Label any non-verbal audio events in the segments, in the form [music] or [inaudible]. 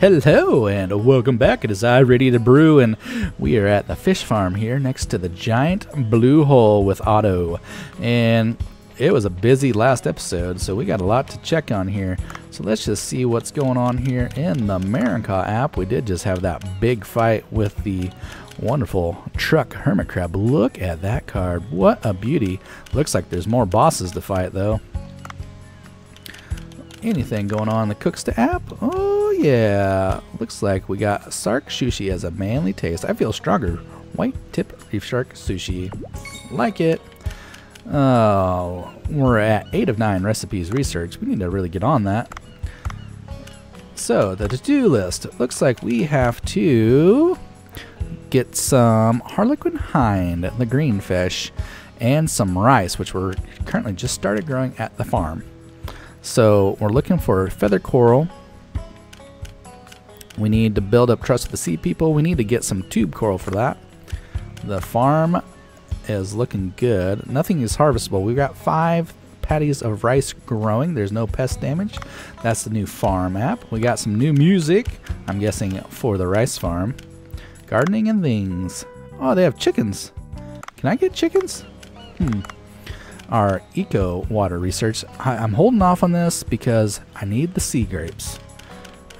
Hello and welcome back. It is I, RadiatedBru, and we are at the fish farm here next to the giant blue hole with Otto. And it was a busy last episode, so we got a lot to check on here. So let's just see what's going on here in the Marinca app. We did just have that big fight with the wonderful truck hermit crab. Look at that card. What a beauty. Looks like there's more bosses to fight though anything going on in the Cooksta app? Oh yeah, looks like we got Shark Sushi as a manly taste. I feel stronger. White tip reef shark sushi. Like it. Oh, we're at 8 of 9 recipes research. We need to really get on that. So, the to-do list. Looks like we have to get some Harlequin Hind, the green fish, and some rice, which we're currently just started growing at the farm. So we're looking for feather coral. We need to build up trust with the sea people. We need to get some tube coral for that. The farm is looking good. Nothing is harvestable. We've got five patties of rice growing. There's no pest damage. That's the new farm app. We got some new music, I'm guessing for the rice farm. Gardening and things. Oh, they have chickens. Can I get chickens? Hmm our eco water research. I, am holding off on this because I need the sea grapes.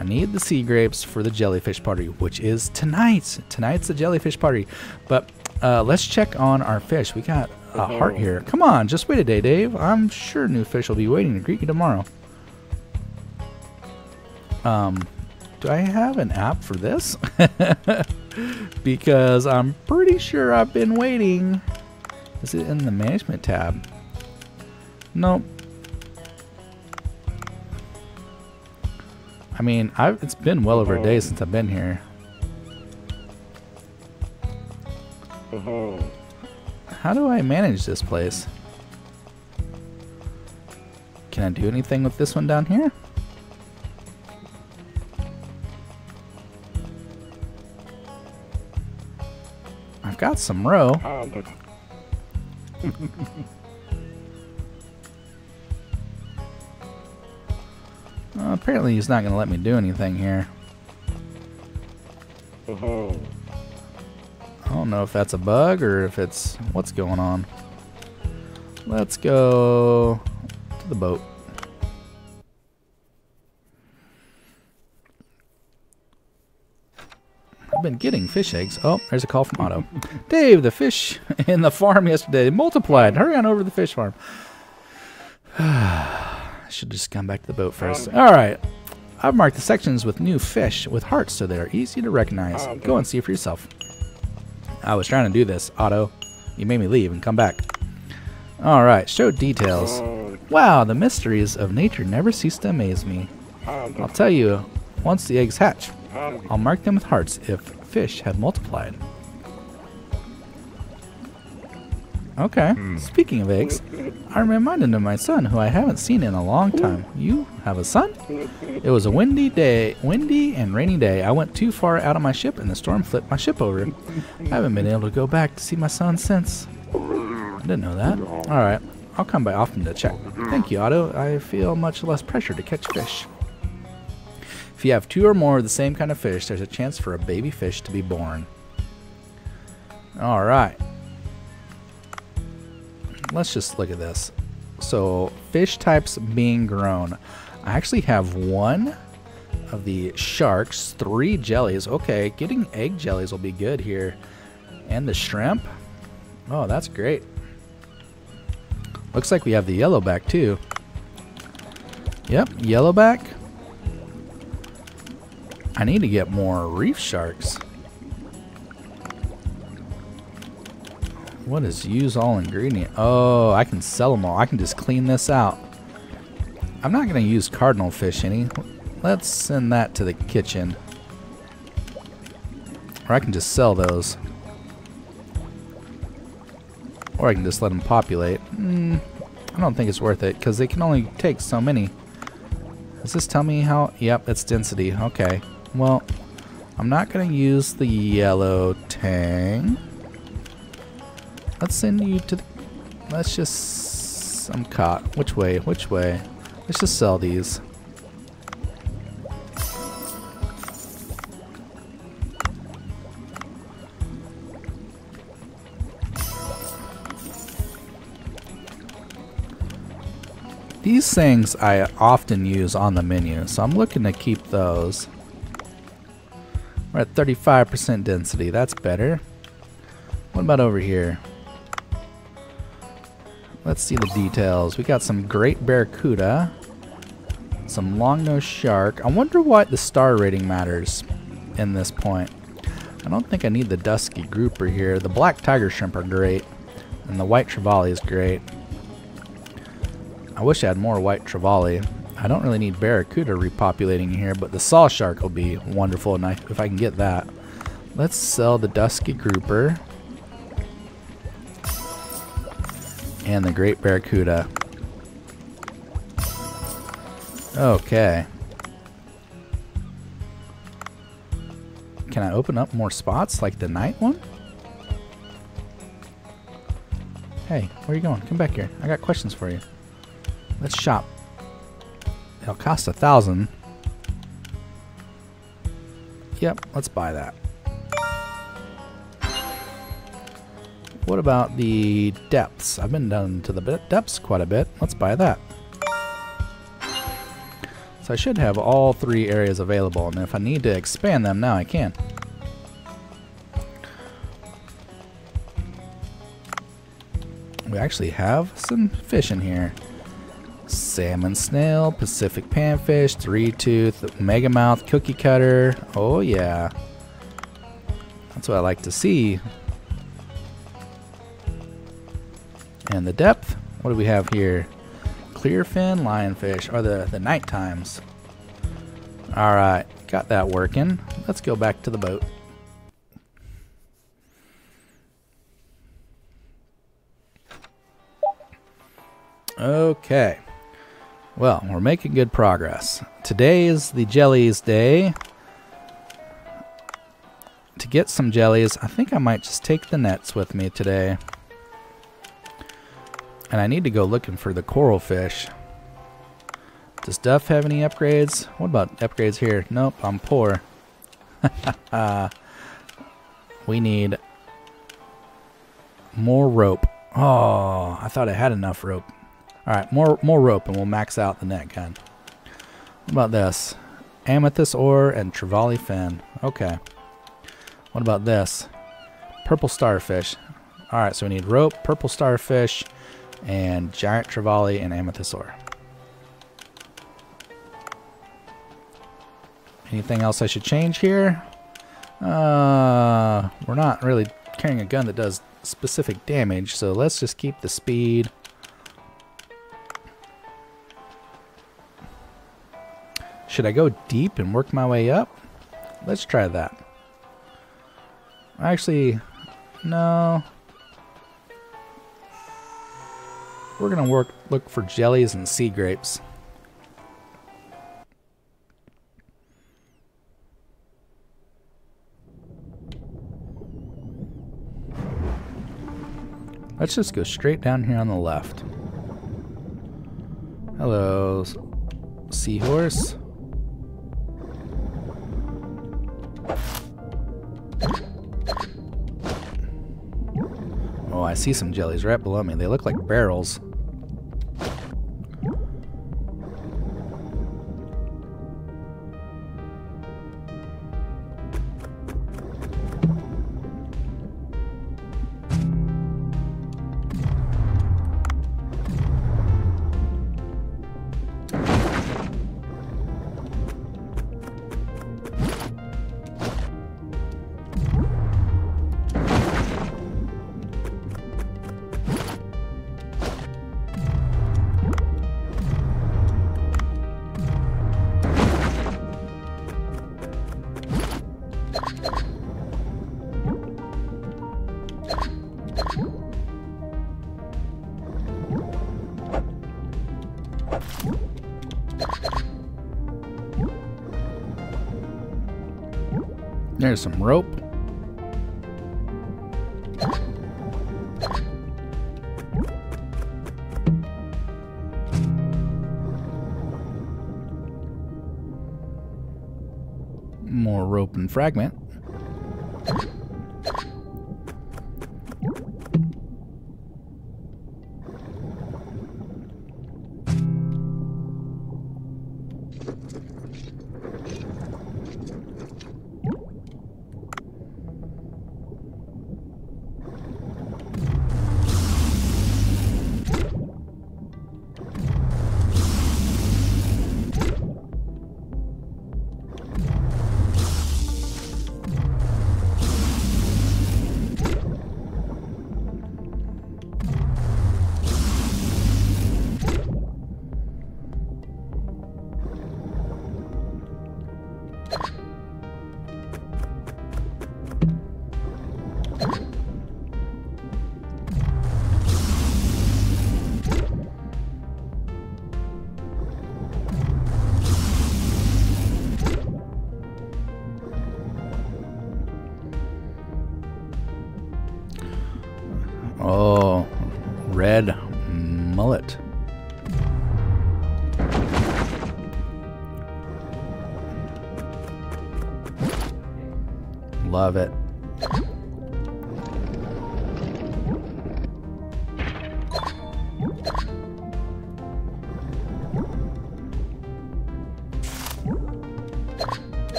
I need the sea grapes for the jellyfish party, which is tonight. Tonight's the jellyfish party. But uh, let's check on our fish. We got a heart here. Come on, just wait a day, Dave. I'm sure new fish will be waiting to greet you tomorrow. Um, do I have an app for this? [laughs] because I'm pretty sure I've been waiting. Is it in the management tab? Nope. Mean, I've, it's been well over a day since I've been here. Uh-huh. How do I manage this place? Can I do anything with this one down here? I've got some [laughs] apparently he's not going to let me do anything here. I don't know if that's a bug or if it's what's going on. Let's go to the boat. I've been getting fish eggs. Oh, there's a call from Otto. [laughs] Dave, the fish [laughs] in the farm yesterday multiplied. Hurry on over to the fish farm. [sighs] [sighs] should just come back to the boat first. All right. I've marked the sections with new fish with hearts so they're easy to recognize. Oh, Go and see for yourself. I was trying to do this, Otto. You made me leave and come back. Alright, show details. Oh. Wow, the mysteries of nature never cease to amaze me. Oh, I'll tell you, once the eggs hatch, I'll mark them with hearts if fish have multiplied. Okay. Hmm. Speaking of eggs, I'm reminded of my son, who I haven't seen in a long time. You have a son? It was a windy day, windy and rainy day. I went too far out of my ship, and the storm flipped my ship over. I haven't been able to go back to see my son since. I didn't know that. All right, I'll come by often to check. Thank you, Otto. I feel much less pressure to catch fish. If you have two or more of the same kind of fish, there's a chance for a baby fish to be born. All right let's just look at this. So fish types being grown. I actually have one of the sharks, three jellies. Okay, getting egg jellies will be good here. And the shrimp. Oh, that's great. Looks like we have the yellowback too. Yep, yellowback. I need to get more reef sharks. What is use all ingredient? Oh, I can sell them all. I can just clean this out. I'm not going to use cardinal fish any. Let's send that to the kitchen. Or I can just sell those. Or I can just let them populate. Mm, I don't think it's worth it because they can only take so many. Does this tell me how? Yep, it's density. Okay. Well, I'm not going to use the yellow tang. Let's send you to... Let's just... I'm caught. Which way? Which way? Let's just sell these. These things I often use on the menu, so I'm looking to keep those. We're at 35% density, that's better. What about over here? Let's see the details. We got some great barracuda, some long-nosed shark. I wonder why the star rating matters in this point. I don't think I need the dusky grouper here. The black tiger shrimp are great, and the white trevally is great. I wish I had more white trevally. I don't really need barracuda repopulating here, but the saw shark will be wonderful if I can get that. Let's sell the dusky grouper. And the Great Barracuda. Okay. Can I open up more spots like the night one? Hey, where are you going? Come back here. I got questions for you. Let's shop. It'll cost a thousand. Yep, let's buy that. What about the depths? I've been down to the depths quite a bit. Let's buy that. So I should have all three areas available, and if I need to expand them now, I can. We actually have some fish in here. Salmon snail, Pacific panfish, three tooth, megamouth, cookie cutter. Oh yeah. That's what I like to see. And the depth, what do we have here? Clearfin lionfish, or the, the night times. Alright, got that working. Let's go back to the boat. Okay. Well, we're making good progress. Today is the jellies day. To get some jellies, I think I might just take the nets with me today. And I need to go looking for the coral fish. Does Duff have any upgrades? What about upgrades here? Nope, I'm poor. [laughs] we need more rope. Oh, I thought I had enough rope. Alright, more more rope and we'll max out the net gun. What about this? Amethyst ore and trevally fin. Okay. What about this? Purple starfish. Alright, so we need rope, purple starfish, and Giant Trevally and Amethyst ore. Anything else I should change here? Uh, we're not really carrying a gun that does specific damage, so let's just keep the speed. Should I go deep and work my way up? Let's try that. Actually, no. We're to work look for jellies and sea grapes. Let's just go straight down here on the left. Hello, seahorse. Oh, I see some jellies right below me. They look like barrels. And fragment.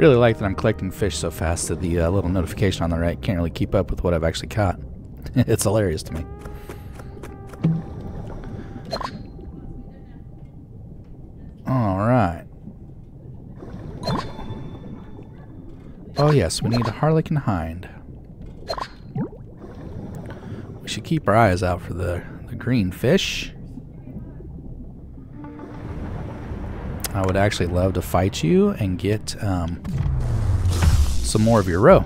Really like that I'm collecting fish so fast that the uh, little notification on the right can't really keep up with what I've actually caught. [laughs] it's hilarious to me. Alright. Oh yes, we need a harlequin hind. We should keep our eyes out for the, the green fish. I would actually love to fight you and get um, some more of your roe.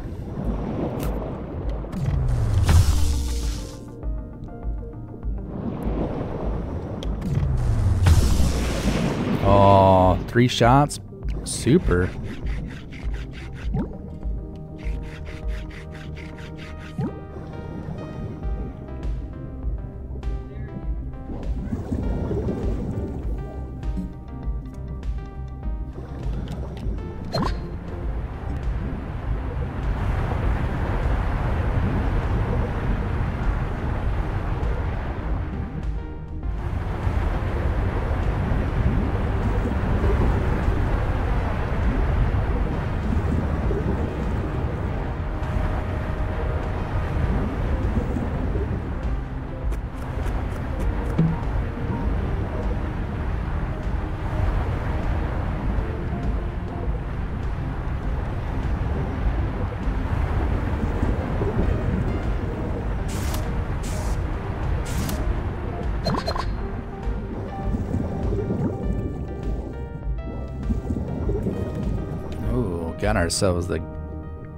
Oh, three shots. Super. Got ourselves the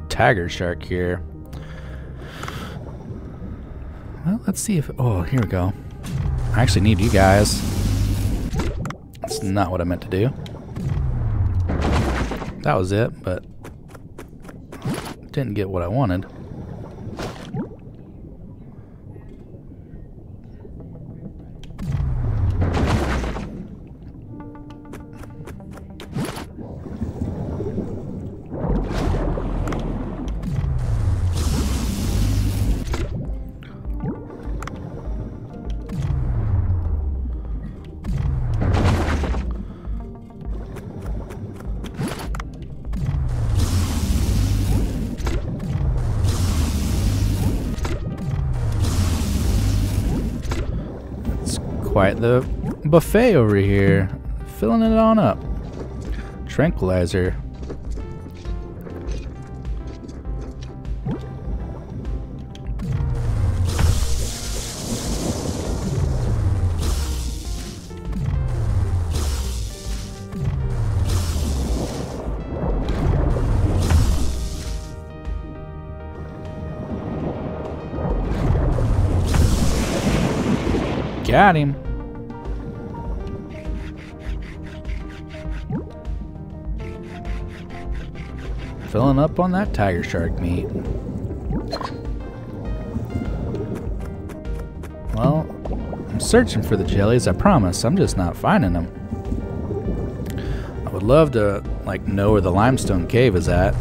tiger shark here. Well, let's see if... Oh, here we go. I actually need you guys. That's not what I meant to do. That was it, but... Didn't get what I wanted. Quite the buffet over here. Filling it on up. Tranquilizer. Got him. Up on that tiger shark meat. Well, I'm searching for the jellies, I promise. I'm just not finding them. I would love to, like, know where the limestone cave is at.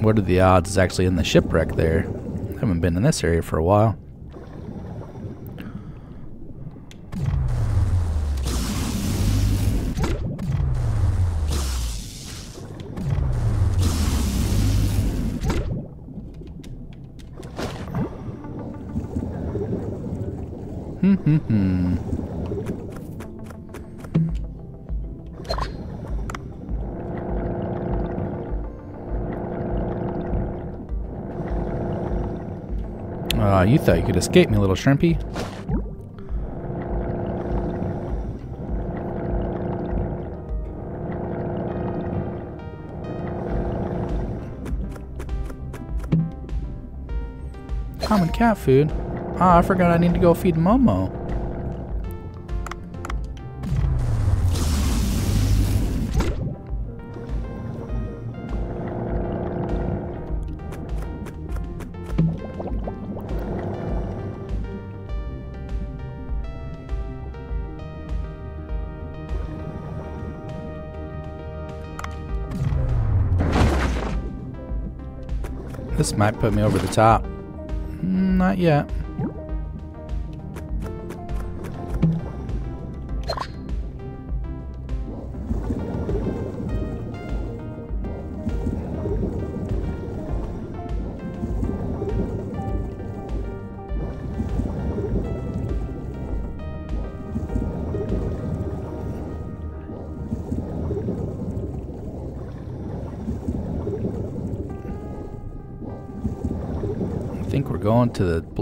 What are the odds it's actually in the shipwreck there? I haven't been in this area for a while. Uh, you thought you could escape me, little shrimpy. Common cat food? Ah, I forgot I need to go feed Momo. Might put me over the top. Mm, not yet.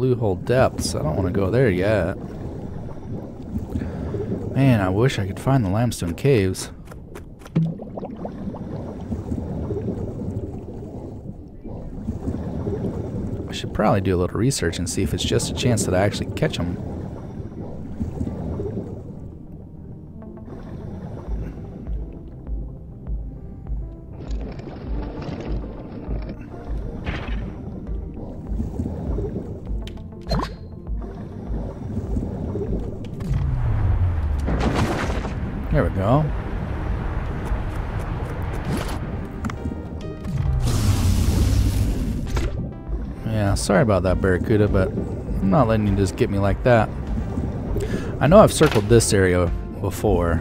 Blue hole depths. I don't want to go there yet. Man, I wish I could find the limestone caves. I should probably do a little research and see if it's just a chance that I actually catch them. Sorry about that, Barracuda, but I'm not letting you just get me like that. I know I've circled this area before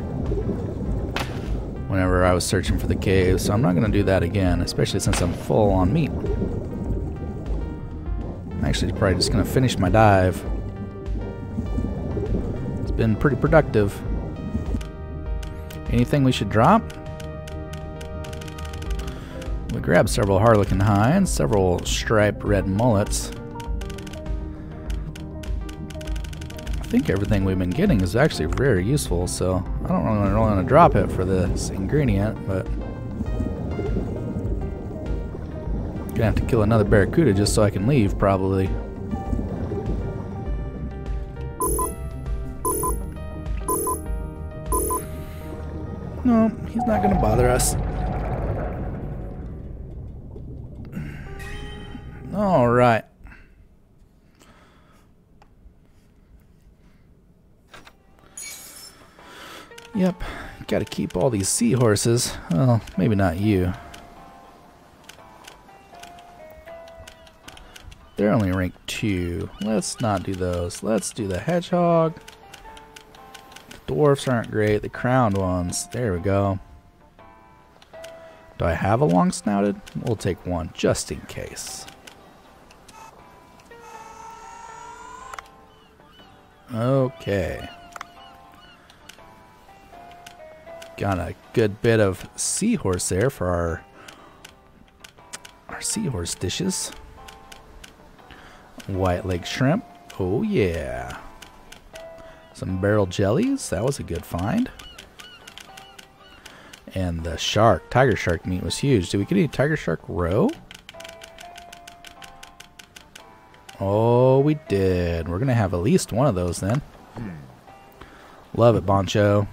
whenever I was searching for the cave, so I'm not going to do that again, especially since I'm full on meat. I'm actually probably just going to finish my dive. It's been pretty productive. Anything we should drop? Grabbed several harlequin hinds, several striped red mullets. I think everything we've been getting is actually very useful, so I don't really want to drop it for this ingredient, but... Gonna have to kill another barracuda just so I can leave, probably. No, he's not gonna bother us. All right. Yep, gotta keep all these seahorses. Well, maybe not you. They're only rank 2. Let's not do those. Let's do the hedgehog. The dwarfs aren't great. The crowned ones. There we go. Do I have a long snouted? We'll take one just in case. Okay. Got a good bit of seahorse there for our our seahorse dishes. White leg shrimp. Oh yeah. Some barrel jellies. That was a good find. And the shark, tiger shark meat was huge. Did we get any tiger shark roe? Oh, we did. We're going to have at least one of those then. Love it, Bancho.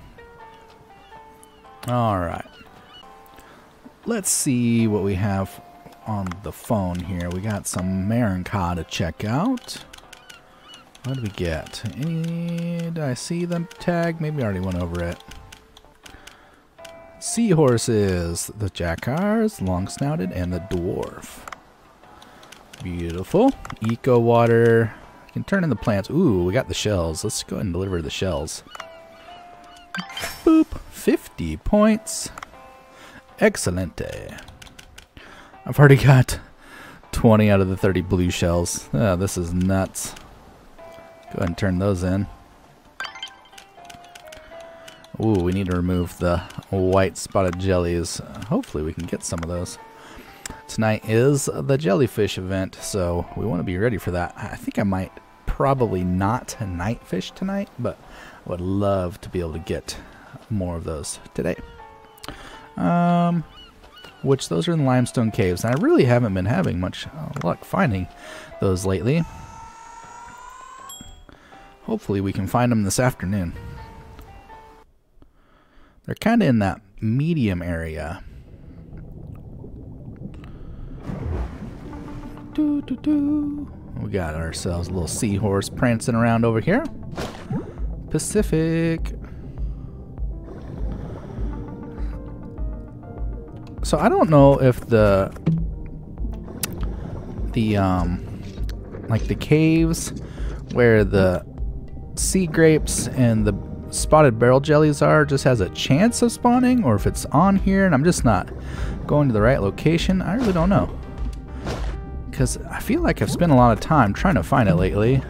All right. Let's see what we have on the phone here. We got some Marinca to check out. What do we get? Any, did I see the tag? Maybe I already went over it. Seahorses, the Jayakar's, long-snouted, and the dwarf. Beautiful. Eco water. I can turn in the plants. Ooh, we got the shells. Let's go ahead and deliver the shells. Boop. 50 points. Excelente. I've already got 20 out of the 30 blue shells. Oh, this is nuts. Go ahead and turn those in. Ooh, we need to remove the white spotted jellies. Hopefully we can get some of those. Tonight is the jellyfish event, so we want to be ready for that. I think I might probably not night fish tonight, but I would love to be able to get more of those today. Um, which those are in limestone caves, and I really haven't been having much uh, luck finding those lately. Hopefully we can find them this afternoon. They're kind of in that medium area. Do, do, do. We got ourselves a little seahorse prancing around over here. Pacific. So I don't know if the the um like the caves where the sea grapes and the spotted barrel jellies are just has a chance of spawning or if it's on here and I'm just not going to the right location. I really don't know. Because I feel like I've spent a lot of time trying to find it lately.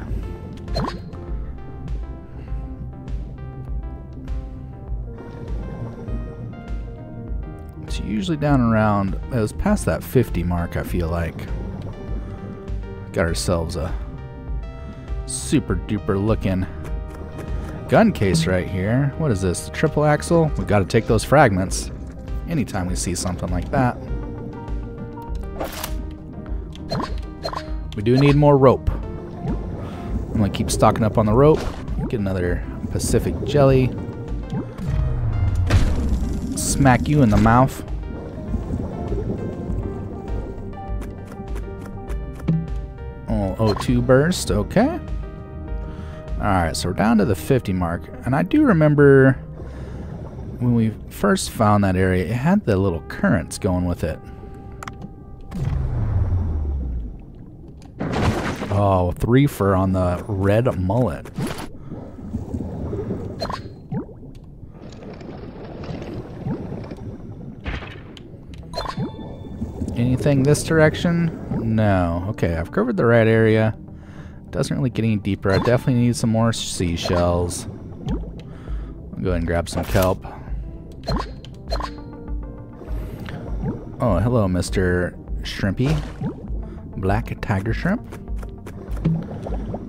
It's usually down around, it was past that 50 mark, I feel like. Got ourselves a super duper looking gun case right here. What is this? The triple axle? We got to take those fragments anytime we see something like that. We do need more rope. I'm to keep stocking up on the rope. Get another Pacific jelly. Smack you in the mouth. Oh, O2 burst. Okay. Alright, so we're down to the 50 mark. And I do remember when we first found that area, it had the little currents going with it. Oh, three for on the red mullet. Anything this direction? No. Okay, I've covered the right area. Doesn't really get any deeper. I definitely need some more seashells. I'll go ahead and grab some kelp. Oh, hello, Mr. Shrimpy. Black tiger shrimp.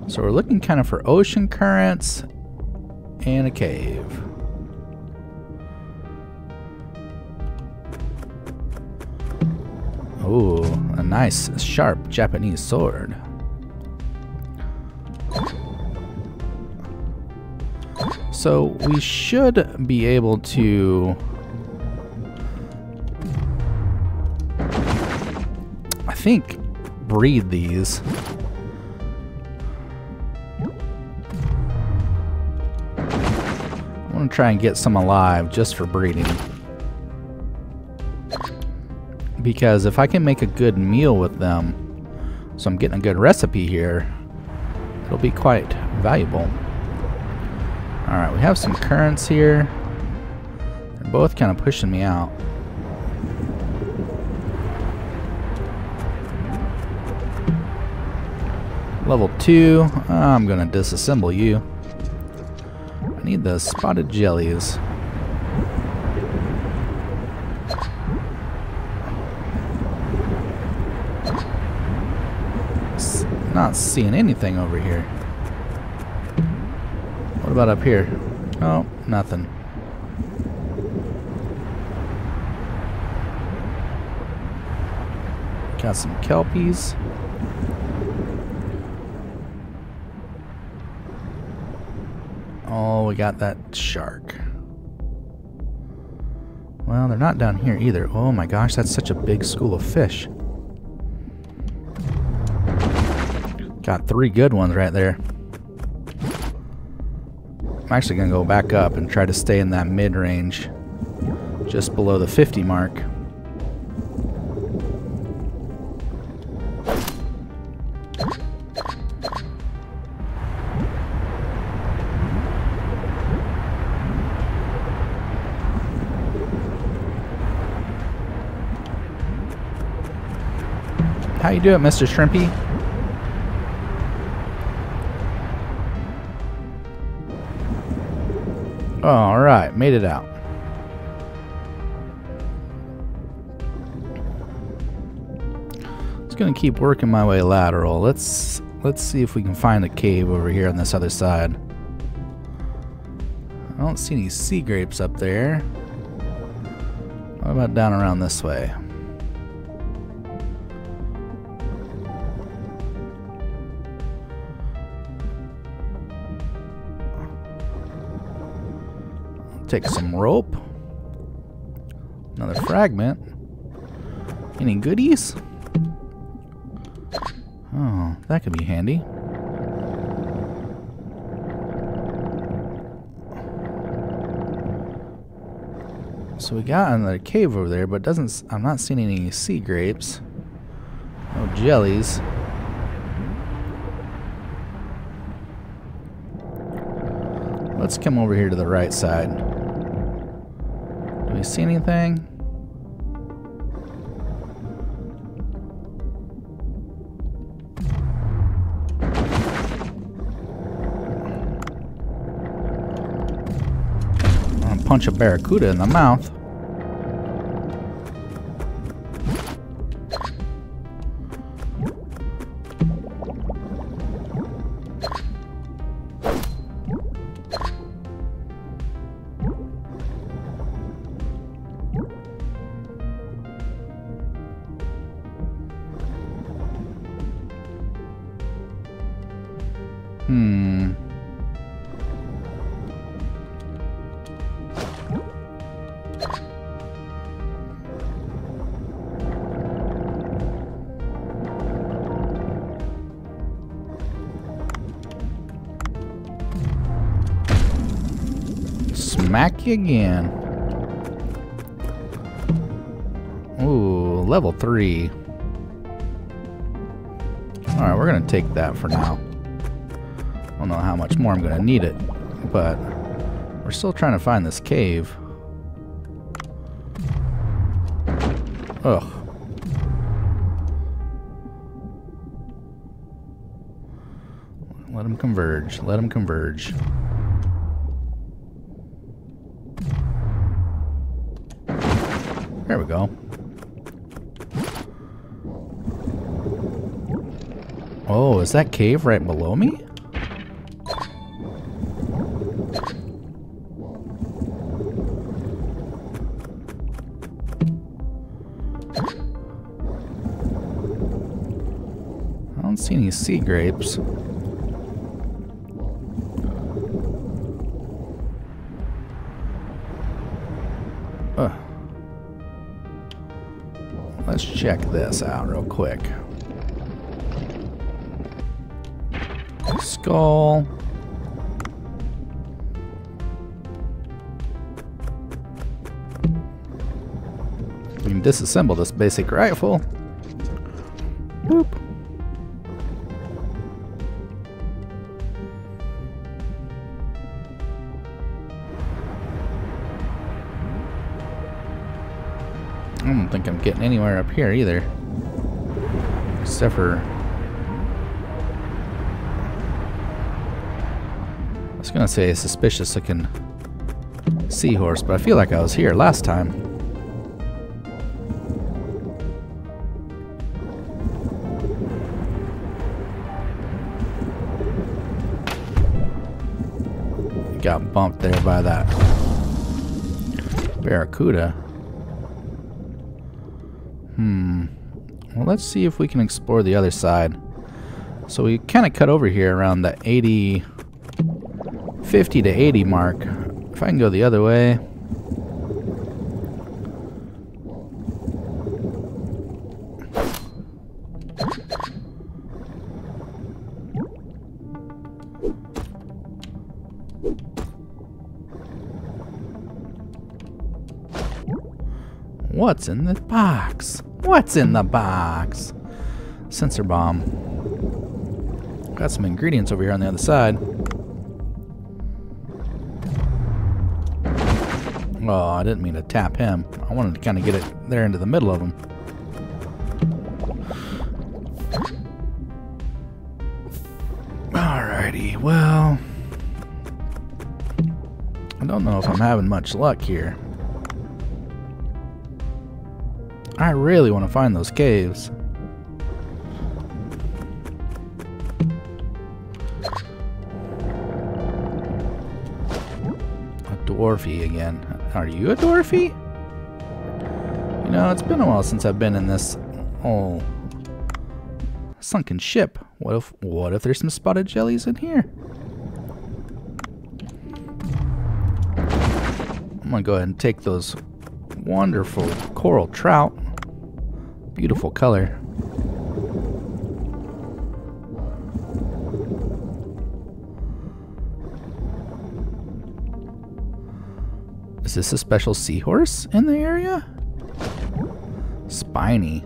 So we're looking kind of for ocean currents and a cave. Oh, a nice sharp Japanese sword. So we should be able to... I think breed these. To try and get some alive just for breeding. Because if I can make a good meal with them, so I'm getting a good recipe here, it'll be quite valuable. Alright, we have some currents here. They're both kind of pushing me out. Level 2, I'm going to disassemble you. Need the spotted jellies. not seeing anything over here What about up here? Oh, nothing. Got some kelpies. Oh, we got that shark. Well, they're not down here either. Oh my gosh, that's such a big school of fish. Got three good ones right there. I'm actually going to go back up and try to stay in that mid-range, just below the 50 mark. How you doing, Mr. Shrimpy? All right, made it out. just gonna keep working my way lateral. Let's let's see if we can find a cave over here on this other side. I don't see any sea grapes up there. What about down around this way? Take some rope. Another fragment. Any goodies? Oh, that could be handy. So we got another cave over there, but doesn't I'm not seeing any sea grapes. No jellies. Let's come over here to the right side. Do we see anything? punch a barracuda in the mouth. Hmm. Smack you again. Ooh, level 3. Alright, we're to take that for now. Don't know how much more I'm going to need it, but we're still trying to find this cave. Ugh. Let them converge. Let them converge. There we go. Oh, is that cave right below me? Grapes. Let's check this out real quick. Skull. We can disassemble this basic rifle. Boop. Getting anywhere up here either. Except for... I was gonna say a suspicious looking seahorse, but I feel like I was here last time. Got bumped there by that barracuda. Hmm. Well, let's see if we can explore the other side. So we kind of cut over here around the 80, 50 to 80 mark. If I can go the other way. What's in the box? What's in the box? Sensor bomb. Got some ingredients over here on the other side. Oh, I didn't mean to tap him. I wanted to kind of get it there into the middle of him. Alrighty, well... I don't know if I'm having much luck here. I really want to find those caves. A dwarfy again. Are you a dwarfy? You know, it's been a while since I've been in this oh sunken ship. What if what if there's some spotted jellies in here? I'm gonna go ahead and take those wonderful coral trout. Beautiful color. Is this a special seahorse in the area? Spiny.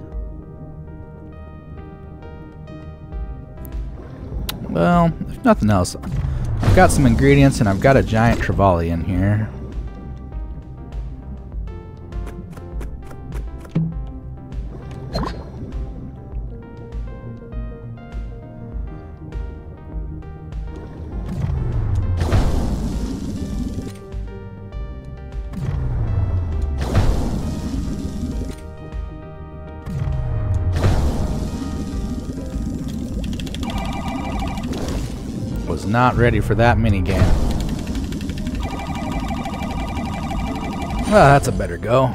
Well, if nothing else, I've got some ingredients and I've got a giant trevally in here. Not ready for that minigame. Well, that's a better go.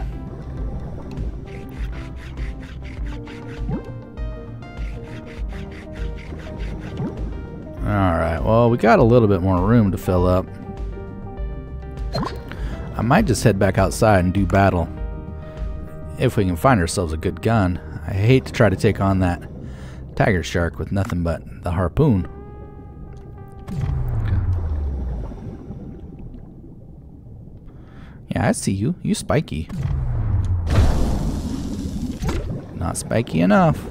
Alright, well, we got a little bit more room to fill up. I might just head back outside and do battle. If we can find ourselves a good gun. I hate to try to take on that tiger shark with nothing but the harpoon. I see you. You spiky. Not spiky enough.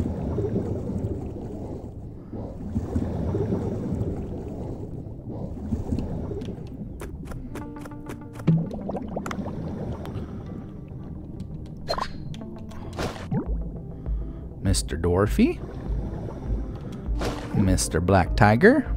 Mr. Dorothy. Mr. Black Tiger.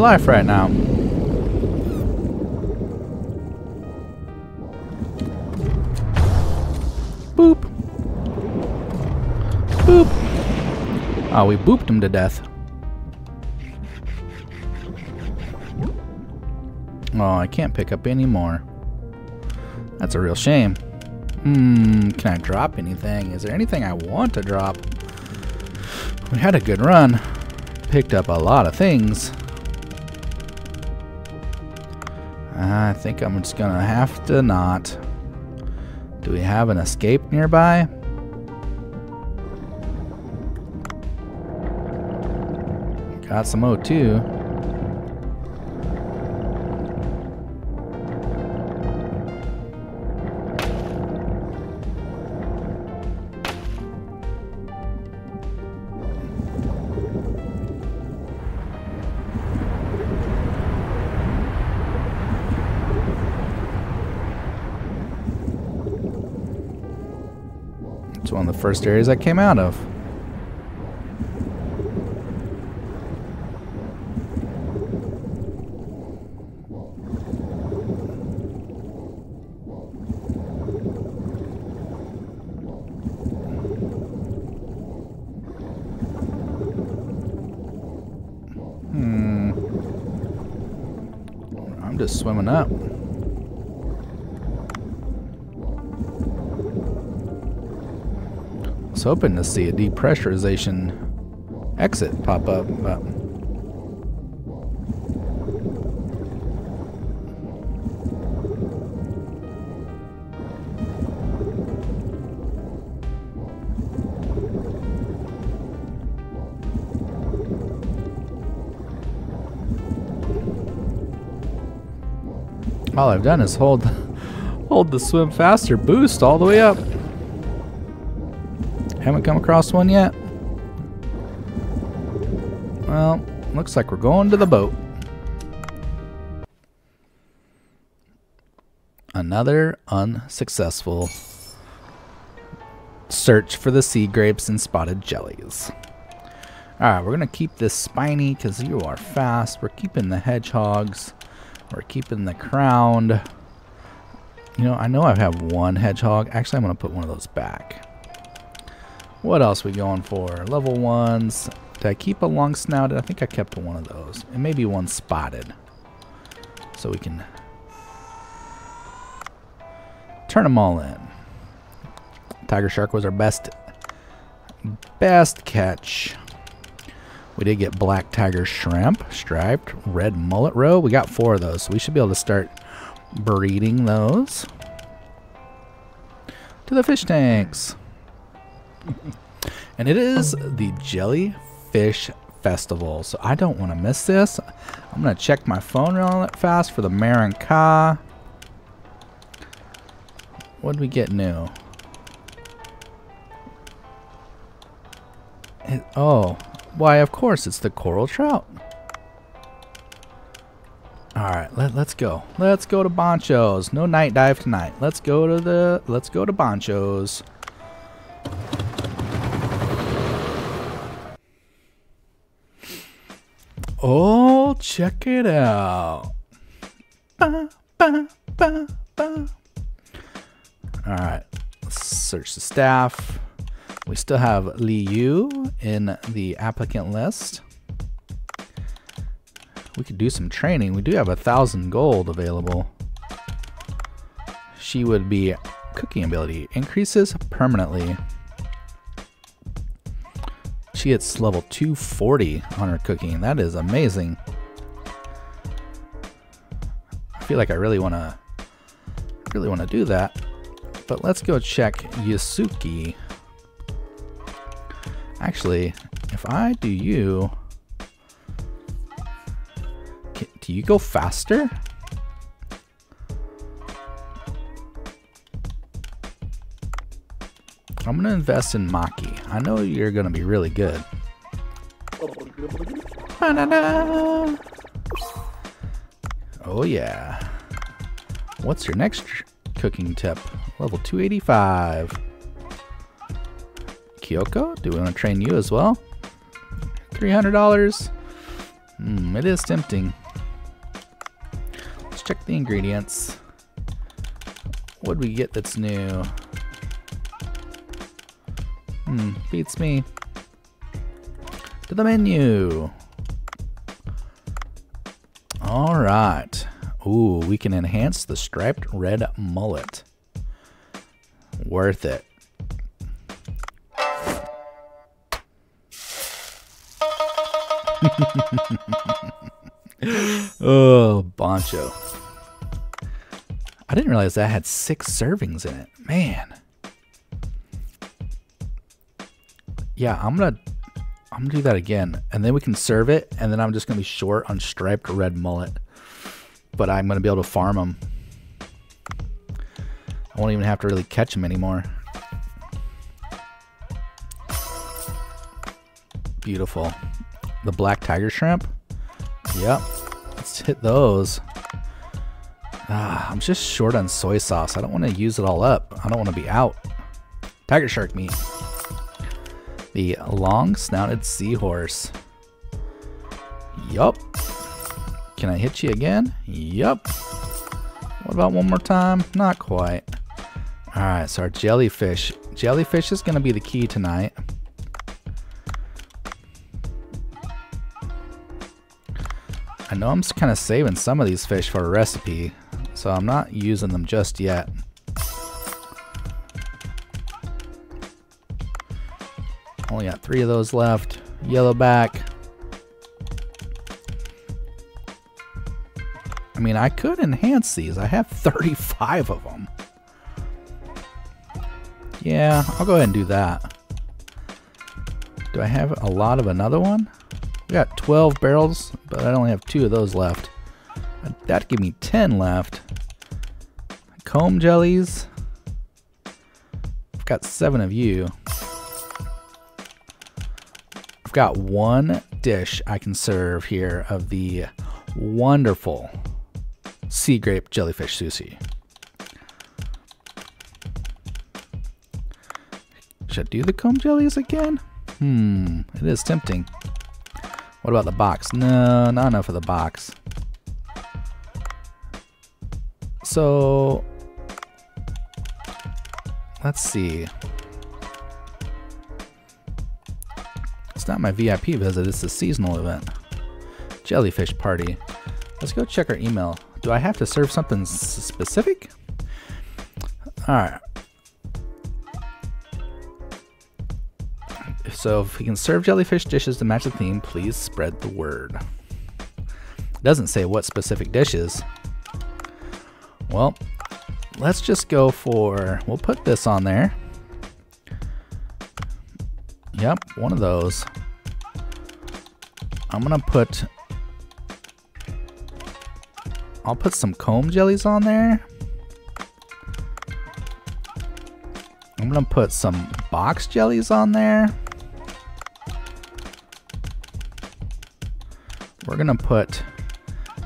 Life right now. Boop. Boop. Oh, we booped him to death. Oh, I can't pick up any more. That's a real shame. Hmm, can I drop anything? Is there anything I want to drop? We had a good run. Picked up a lot of things. I think I'm just gonna have to not. Do we have an escape nearby? Got some O2. First areas I came out of. was hoping to see a depressurization exit pop up, but... All I've done is hold [laughs] hold the swim faster boost all the way up. Haven't come across one yet. Well, looks like we're going to the boat. Another unsuccessful search for the sea grapes and spotted jellies. Alright, we're going to keep this spiny because you are fast. We're keeping the hedgehogs. We're keeping the crowned. You know, I know I have one hedgehog. Actually, I'm going to put one of those back. What else we going for? Level ones. Did I keep a long snouted? I think I kept one of those. And maybe one spotted. So we can turn them all in. Tiger Shark was our best best catch. We did get black tiger shrimp, striped, red mullet roe. We got four of those, so we should be able to start breeding those. To the fish tanks. And it is the jellyfish festival, so I don't want to miss this. I'm going to check my phone real fast for the Marinca. What did we get new? It, oh, why, of course, it's the coral trout. Alright, let, let's go. Let's go to Bancho's. No night dive tonight. Let's go to the let's go to Bancho's. Oh, check it out. Ba, Alright, let's search the staff. We still have Li Yu in the applicant list. We could do some training. We do have a thousand gold available. She would be cooking ability. Increases permanently. She hits level 240 on her cooking. That is amazing. I feel like I really want to really want to do that. But let's go check Yasuki. Actually, if I do you... do you go faster? I'm going to invest in Maki. I know you're going to be really good. Oh yeah. What's your next cooking tip? Level 285. Kyoko? Do we want to train you as well? $300? Hmm, it is tempting. Let's check the ingredients. What do we get that's new? Hmm, beats me. To the menu. Alright. Ooh, we can enhance the striped red mullet. Worth it. [laughs] oh, Bancho. I didn't realize that had six servings in it. Man. Yeah, I'm gonna I'm gonna do that again. And then we can serve it, and then I'm just gonna be short on striped red mullet. But I'm gonna be able to farm them. I won't even have to really catch them anymore. Beautiful. The black tiger shrimp. Yep. Let's hit those. Ah, I'm just short on soy sauce. I don't want to use it all up. I don't want to be out. Tiger shark meat. The long snouted seahorse. Yup. Can I hit you again? Yup. What about one more time? Not quite. Alright, so our jellyfish. Jellyfish is going to be the key tonight. I know I'm kind of saving some of these fish for a recipe, so I'm not using them just yet. Only got three of those left. Yellow back. I mean, I could enhance these. I have [laughs] 35 of them. Yeah, I'll go ahead and do that. Do I have a lot of another one? We got 12 barrels, but I only have two of those left. That'd give me 10 left. comb jellies. I've got seven of you. I've got one dish I can serve here of the wonderful sea grape jellyfish sushi. Should I do the comb jellies again? Hmm, it is tempting. What about the box? No, not enough of the box. So, let's see. Not my VIP visit, it's a seasonal event. Jellyfish party. Let's go check our email. Do I have to serve something specific? Alright. So if we can serve jellyfish dishes to match the theme, please spread the word. It doesn't say what specific dishes. Well, let's just go for, we'll put this on there. Yep, one of those. I'm gonna put, I'll put some comb jellies on there. I'm gonna put some box jellies on there. We're gonna put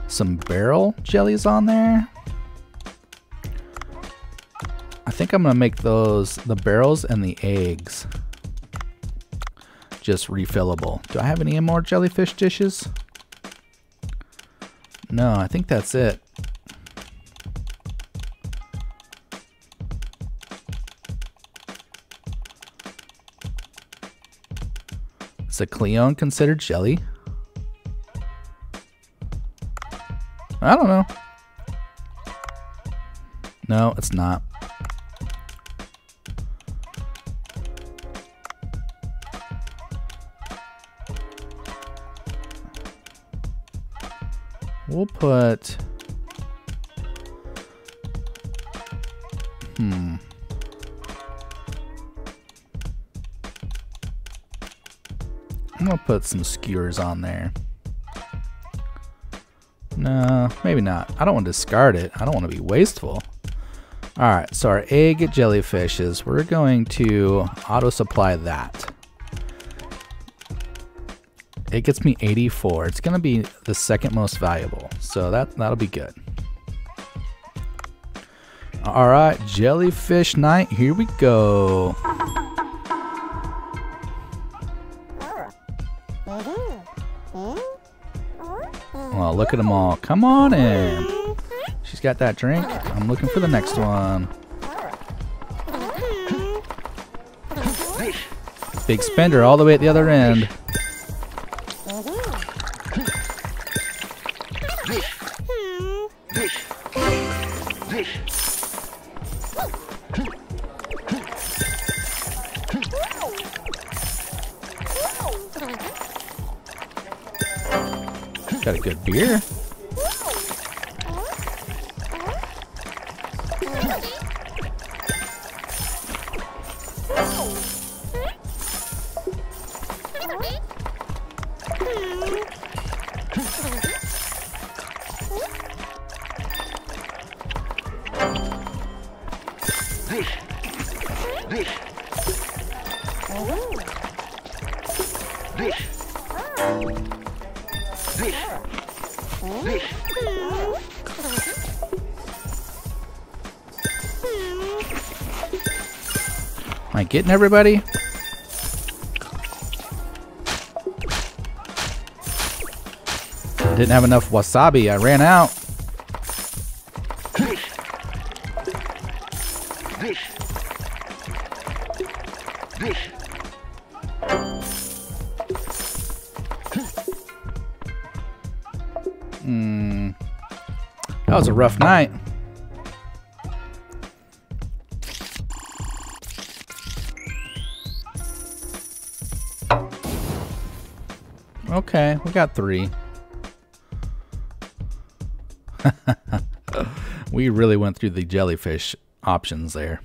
some barrel jellies on there. I think I'm gonna make those, the barrels and the eggs, just refillable. Do I have any more jellyfish dishes? No, I think that's it. Is a Clione considered jelly? I don't know. No, it's not. We'll put... Hmm. I'm gonna put some skewers on there. No, maybe not. I don't want to discard it. I don't want to be wasteful. Alright, so our egg jellyfishes, we're going to auto supply that. It gets me 84. It's going to be the second most valuable. So that, that'll be good. Alright, jellyfish night. Here we go. Well, look at them all. Come on in. She's got that drink. I'm looking for the next one. Big spender all the way at the other end. Got a good beer. Getting everybody? Didn't have enough wasabi. I ran out. Hmm. That was a rough night. Got three. [laughs] we really went through the jellyfish options there.